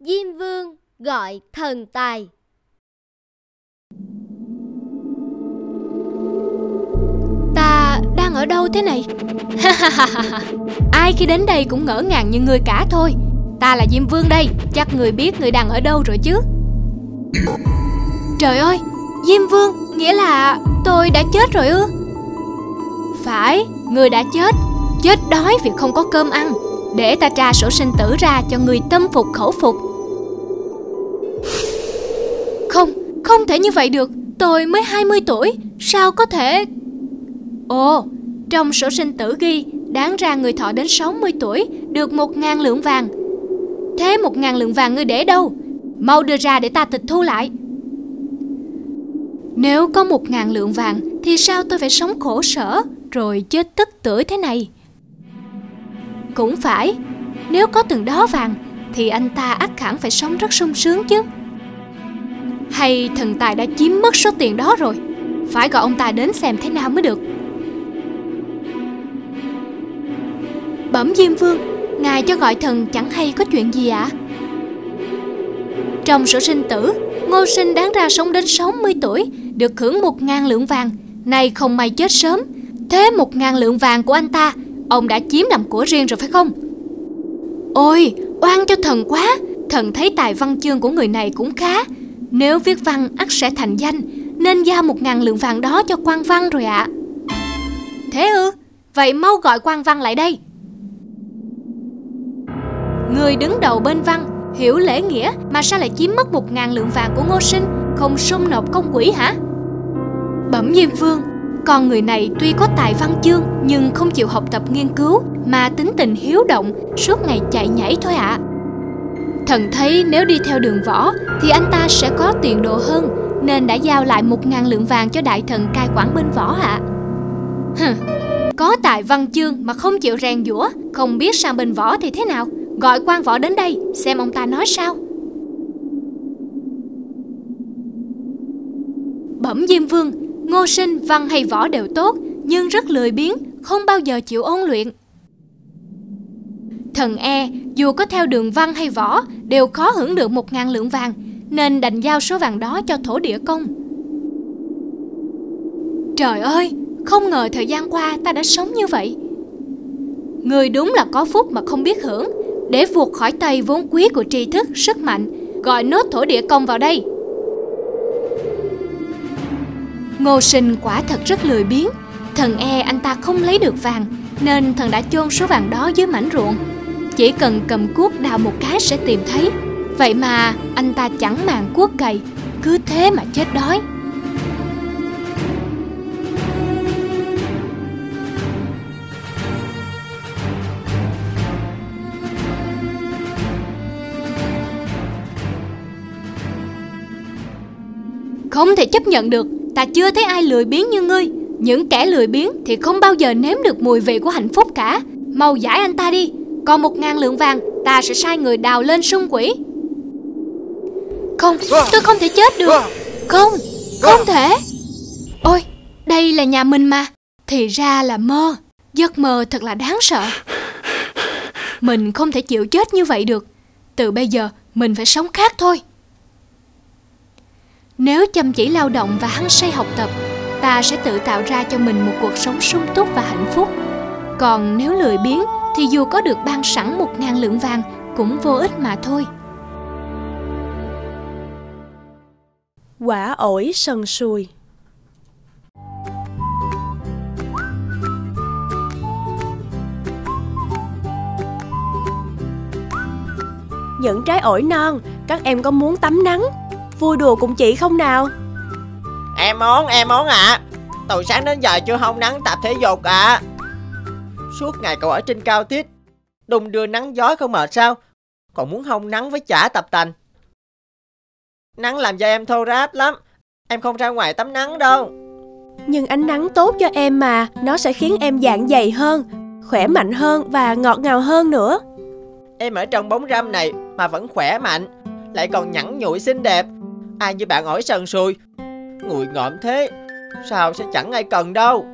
Diêm Vương gọi thần tài. Ta đang ở đâu thế này? Ai khi đến đây cũng ngỡ ngàng như người cả thôi. Ta là Diêm Vương đây, Chắc người biết người đang ở đâu rồi chứ? Trời ơi, Diêm Vương, Nghĩa là tôi đã chết rồi ư? Phải, Người đã chết. Chết đói vì không có cơm ăn. Để ta tra sổ sinh tử ra cho người tâm phục khẩu phục. Không Không thể như vậy được. Tôi mới 20 tuổi, Sao có thể? Ồ, Trong sổ sinh tử ghi, Đáng ra người thọ đến 60 tuổi, Được 1.000 lượng vàng. Thế 1.000 lượng vàng ngươi để đâu? Mau đưa ra để ta tịch thu lại. Nếu có 1.000 lượng vàng, Thì sao tôi phải sống khổ sở, Rồi chết tức tưởi thế này? Cũng phải. Nếu có từng đó vàng, Thì anh ta ắt hẳn phải sống rất sung sướng chứ. Hay thần tài đã chiếm mất số tiền đó rồi, Phải gọi ông ta đến xem thế nào mới được. Bẩm Diêm Vương, Ngài cho gọi thần chẳng hay có chuyện gì ạ? À? Trong sổ sinh tử, Ngô sinh đáng ra sống đến 60 tuổi, Được hưởng 1.000 lượng vàng, Nay không may chết sớm. Thế 1.000 lượng vàng của anh ta Ông đã chiếm làm của riêng rồi phải không? Ôi, oan cho thần quá. Thần thấy tài văn chương của người này cũng khá. Nếu viết văn, ắt sẽ thành danh, Nên giao một ngàn lượng vàng đó cho quan văn rồi ạ. À. Thế ư? Vậy mau gọi quan văn lại đây. Người đứng đầu bên văn, Hiểu lễ nghĩa mà sao lại chiếm mất một ngàn lượng vàng của ngô sinh? Không sung nộp công quỹ hả? Bẩm Diêm Vương con người này tuy có tài văn chương, Nhưng không chịu học tập nghiên cứu, Mà tính tình hiếu động, Suốt ngày chạy nhảy thôi ạ à. Thần thấy nếu đi theo đường võ, Thì anh ta sẽ có tiền đồ hơn, Nên đã giao lại một ngàn lượng vàng cho đại thần cai quản bên võ ạ à. Có tài văn chương mà không chịu rèn giũa, Không biết sang bên võ thì thế nào Gọi quan võ đến đây, Xem ông ta nói sao Bẩm Diêm Vương Ngô sinh văn hay võ đều tốt Nhưng rất lười biếng Không bao giờ chịu ôn luyện. Thần e dù có theo đường văn hay võ Đều khó hưởng được một ngàn lượng vàng Nên đành giao số vàng đó cho thổ địa công. Trời ơi Không ngờ thời gian qua ta đã sống như vậy. Người đúng là có phúc mà không biết hưởng để vụt khỏi tay vốn quý của tri thức, sức mạnh, gọi nốt thổ địa công vào đây. Ngô sinh quả thật rất lười biếng, thần e anh ta không lấy được vàng, nên thần đã chôn số vàng đó dưới mảnh ruộng. Chỉ cần cầm cuốc đào một cái sẽ tìm thấy. Vậy mà anh ta chẳng màng cuốc cày, cứ thế mà chết đói. Không thể chấp nhận được Ta chưa thấy ai lười biếng như ngươi. Những kẻ lười biếng thì không bao giờ nếm được mùi vị của hạnh phúc cả. Mau giải anh ta đi. Còn một ngàn lượng vàng, Ta sẽ sai người đào lên sung quỷ. Không, tôi không thể chết được. Không Không thể. Ôi, đây là nhà mình mà. Thì ra là mơ. Giấc mơ thật là đáng sợ. Mình không thể chịu chết như vậy được. Từ bây giờ, mình phải sống khác thôi nếu chăm chỉ lao động và hăng say học tập, ta sẽ tự tạo ra cho mình một cuộc sống sung túc và hạnh phúc. Còn nếu lười biếng thì dù có được ban sẵn một ngàn lượng vàng cũng vô ích mà thôi. Quả ổi sần sùi Những trái ổi non, các em có muốn tắm nắng Vui đùa cùng chị không nào. Em muốn em muốn ạ. À. Từ sáng đến giờ chưa hông nắng tập thể dục ạ. À. Suốt ngày cậu ở trên cao tiết Đùng đưa nắng gió không mệt sao? Còn muốn hông nắng với chả tập tành. Nắng làm cho em thô ráp lắm. Em không ra ngoài tắm nắng đâu. Nhưng ánh nắng tốt cho em mà Nó sẽ khiến em dạng dày hơn Khỏe mạnh hơn và ngọt ngào hơn nữa. Em ở trong bóng râm này mà vẫn khỏe mạnh Lại còn nhẵn nhụi xinh đẹp Ai như bạn ổi sần sùi? Nguội ngợm thế Sao sẽ chẳng ai cần đâu?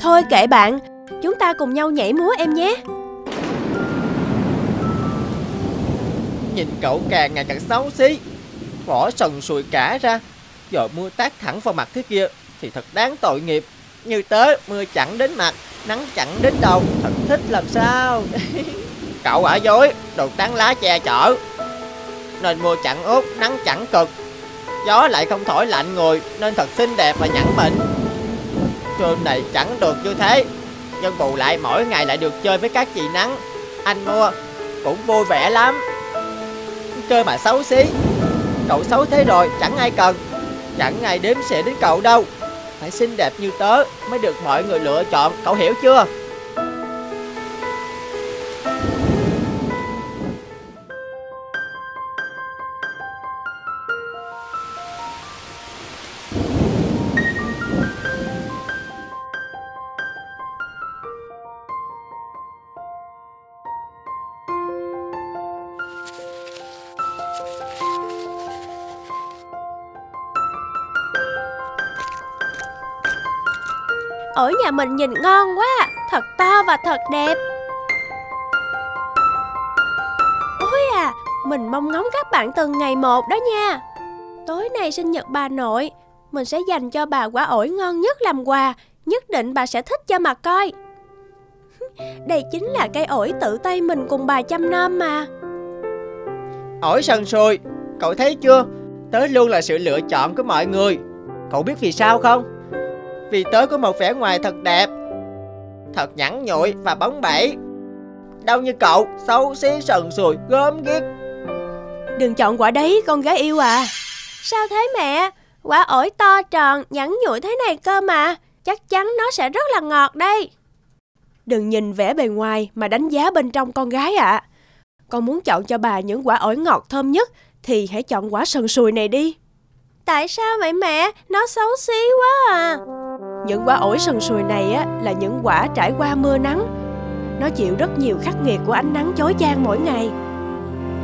Thôi kệ bạn Chúng ta cùng nhau nhảy múa em nhé. Nhìn cậu càng ngày càng xấu xí Vỏ sần sùi cả ra. Rồi mưa tát thẳng vào mặt thế kia Thì thật đáng tội nghiệp. Như tớ mưa chẳng đến mặt Nắng chẳng đến đầu. Thật thích làm sao? Cậu ở dối? Đồ tán lá che chở nên mưa chẳng ướt Nắng chẳng cực. Gió lại không thổi lạnh người, Nên thật xinh đẹp và nhẵn mịn. Trường này chẳng được như thế, Nhưng bù lại mỗi ngày lại được chơi với các chị nắng. Anh mua, Cũng vui vẻ lắm. Cơ mà xấu xí, Cậu xấu thế rồi, chẳng ai cần. Chẳng ai đếm xỉa đến cậu đâu. Phải xinh đẹp như tớ Mới được mọi người lựa chọn, Cậu hiểu chưa? Ở nhà mình nhìn ngon quá, Thật to và thật đẹp. Ôi à Mình mong ngóng các bạn từng ngày một đó nha. Tối nay sinh nhật bà nội, Mình sẽ dành cho bà quả ổi ngon nhất làm quà, Nhất định bà sẽ thích cho mà coi. Đây chính là cây ổi tự tay mình cùng bà chăm nom mà. Ổi sần sùi, Cậu thấy chưa? Tới luôn là sự lựa chọn của mọi người. Cậu biết vì sao không? Vì tớ có một vẻ ngoài thật đẹp Thật nhẵn nhụi và bóng bẩy. Đâu như cậu Xấu xí sần sùi gớm ghiếc. Đừng chọn quả đấy con gái yêu à. Sao thế mẹ? Quả ổi to tròn nhẵn nhụi thế này cơ mà. Chắc chắn nó sẽ rất là ngọt đây. Đừng nhìn vẻ bề ngoài mà đánh giá bên trong con gái ạ. À. Con muốn chọn cho bà những quả ổi ngọt thơm nhất Thì hãy chọn quả sần sùi này đi Tại sao vậy mẹ? Nó xấu xí quá à. Những quả ổi sần sùi này á, là những quả trải qua mưa nắng. Nó chịu rất nhiều khắc nghiệt của ánh nắng chói chang mỗi ngày.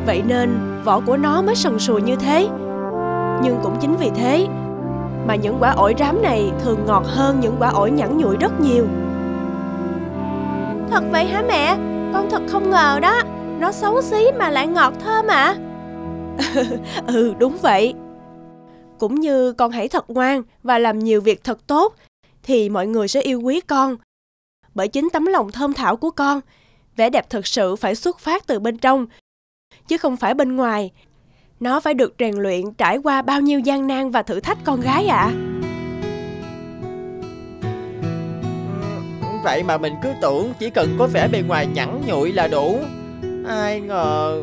Vậy nên vỏ của nó mới sần sùi như thế. Nhưng cũng chính vì thế Mà những quả ổi rám này thường ngọt hơn những quả ổi nhẵn nhụi rất nhiều. Thật vậy hả mẹ? Con thật không ngờ đó. Nó xấu xí mà lại ngọt thơm à Ừ đúng vậy cũng như con hãy thật ngoan và làm nhiều việc thật tốt, Thì mọi người sẽ yêu quý con. Bởi chính tấm lòng thơm thảo của con, Vẻ đẹp thực sự phải xuất phát từ bên trong, Chứ không phải bên ngoài. Nó phải được rèn luyện trải qua bao nhiêu gian nan và thử thách con gái ạ. À? Vậy mà mình cứ tưởng Chỉ cần có vẻ bề ngoài nhẵn nhụi là đủ. Ai ngờ